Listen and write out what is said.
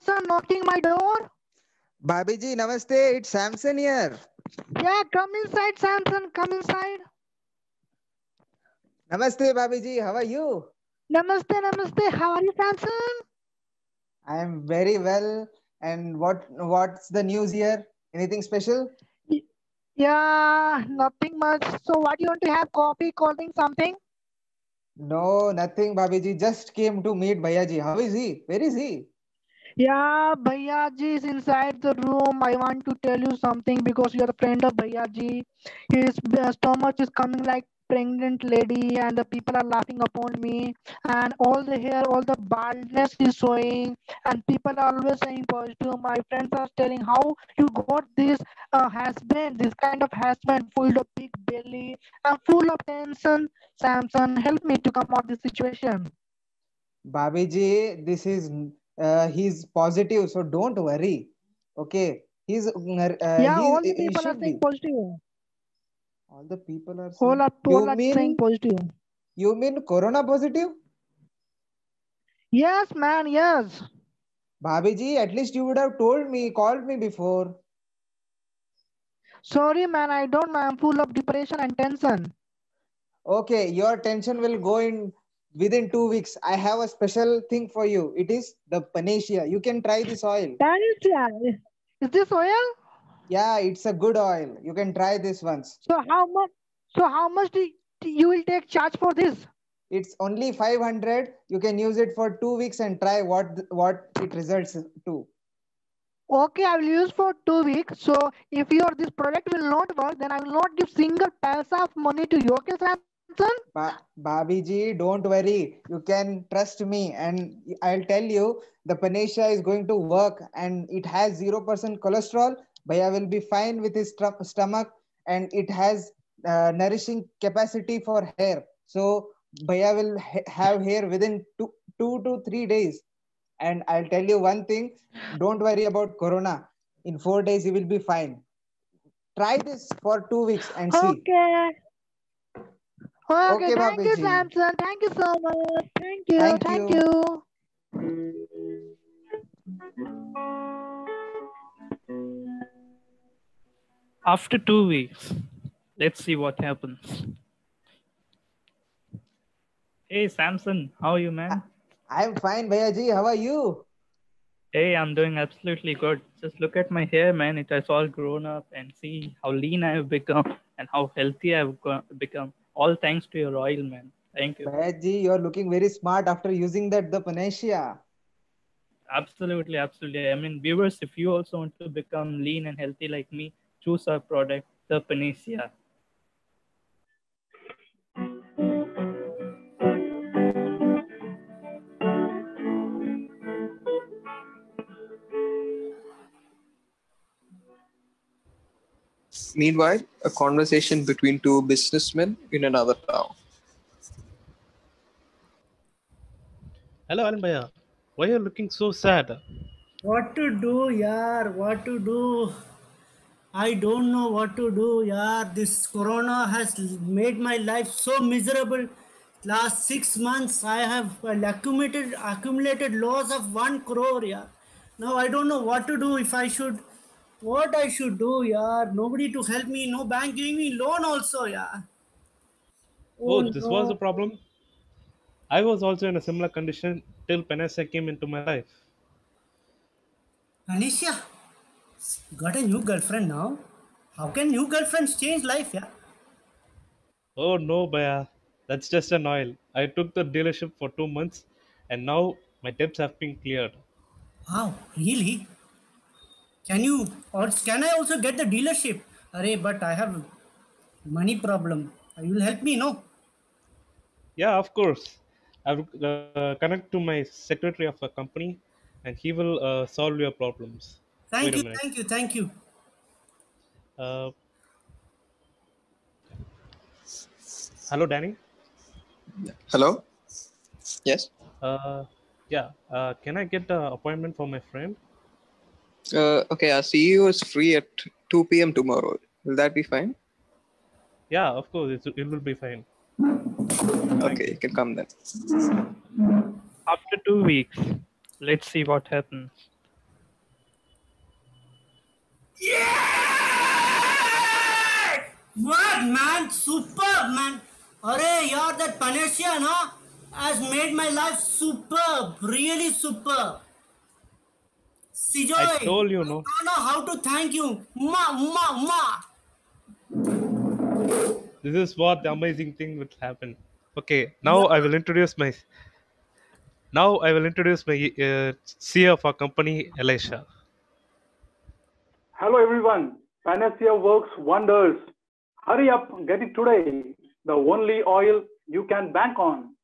Samson knocking my door? Babiji, namaste. It's Samson here. Yeah, come inside, Samson. Come inside. Namaste, Babiji. How are you? Namaste, namaste. How are you, Samson? I am very well. And what what's the news here? Anything special? Yeah, nothing much. So, what do you want to have? Coffee, cold drink, something? No, nothing, Babiji. Just came to meet Bhayaji. How is he? Where is he? Yeah, Bhayaji is inside the room. I want to tell you something because you're a friend of Bhayaji. His uh, stomach is coming like pregnant lady and the people are laughing upon me and all the hair all the baldness is showing and people are always saying positive my friends are telling how you got this uh, husband this kind of husband full of big belly and full of tension samson help me to come out of this situation Babiji, this is uh, he's positive, so don't worry. Okay. He's uh, yeah he's, all the people are saying be. positive All the people are saying. are, You all are saying mean positive you mean corona positive? yes man yes Babiji, at least you would have told me, called me before. sorry man i don't know i'm full of depression and tension Okay, your tension will go in within two weeks. I have a special thing for you. It is the panacea. You can try this oil. Panacea. Is this oil? Yeah, it's a good oil. You can try this once. So how much? So how much do you will take charge for this? It's only 500. You can use it for two weeks and try what what it results to. Okay, I will use for two weeks. So if your this product will not work, then I will not give single paisa of money to you. Okay, Samson? Ba- Babiji, don't worry. You can trust me, and I'll tell you the panacea is going to work, and it has zero percent cholesterol. Bhaiya will be fine with his stru- stomach, and it has uh, nourishing capacity for hair. So Bhaiya will ha- have hair within two, two to three days. And I'll tell you one thing: don't worry about corona. In four days, you will be fine. Try this for two weeks and see. Okay. Okay, Okay, thank you, Samson. Thank you so much. Thank you. Thank Thank, you. you. After two weeks, let's see what happens. Hey Samson, how are you, man? I'm fine, Bhayaji. How are you? Hey, I'm doing absolutely good. Just look at my hair, man. It has all grown up, and see how lean I have become and how healthy I've become. All thanks to your oil, man. Thank you. Bhayaji, you're looking very smart after using that the panacea. Absolutely, absolutely. I mean, viewers, if you also want to become lean and healthy like me, choose our product, the Panacea. Meanwhile, a conversation between two businessmen in another town. Hello, Alan Bhaiya. Why are you looking so sad? What to do, yaar? What to do? I don't know what to do, yaar. This corona has made my life so miserable. Last six months, I have accumulated accumulated loss of one crore, yaar. Now I don't know what to do. If I should, what I should do, yaar. Nobody to help me. No bank giving me loan also, yaar. Oh, oh, this was no. the problem. I was also in a similar condition till Panacea came into my life. Anisha, got a new girlfriend now. How can new girlfriends change life, yeah? Oh no, Bhaiya. That's just an oil. I took the dealership for two months and now my debts have been cleared. Wow, really? Can you or can I also get the dealership? Array, but I have money problem. You will help me, no? Yeah, of course. I will uh, connect to my secretary of a company and he will uh, solve your problems. Thank Wait you, minute. thank you, thank you. Uh, hello, Danny. Hello? Yes? Uh, yeah, uh, can I get an appointment for my friend? Uh, okay, our CEO is free at 2 p.m. tomorrow. Will that be fine? Yeah, of course, it's, it will be fine. Okay, you can come then. After two weeks, let's see what happens. Yeah! What man? Superb man. Arey, yaar, that panacea, no, has made my life superb. Really superb. Sijoy, I told you, no. I don't know how to thank you. Ma, ma, ma. This is what the amazing thing will happen. Okay, now I will introduce my. Now I will introduce my uh, CEO of our company, Elisha. Hello everyone. Panacea works wonders. Hurry up, get it today. The only oil you can bank on.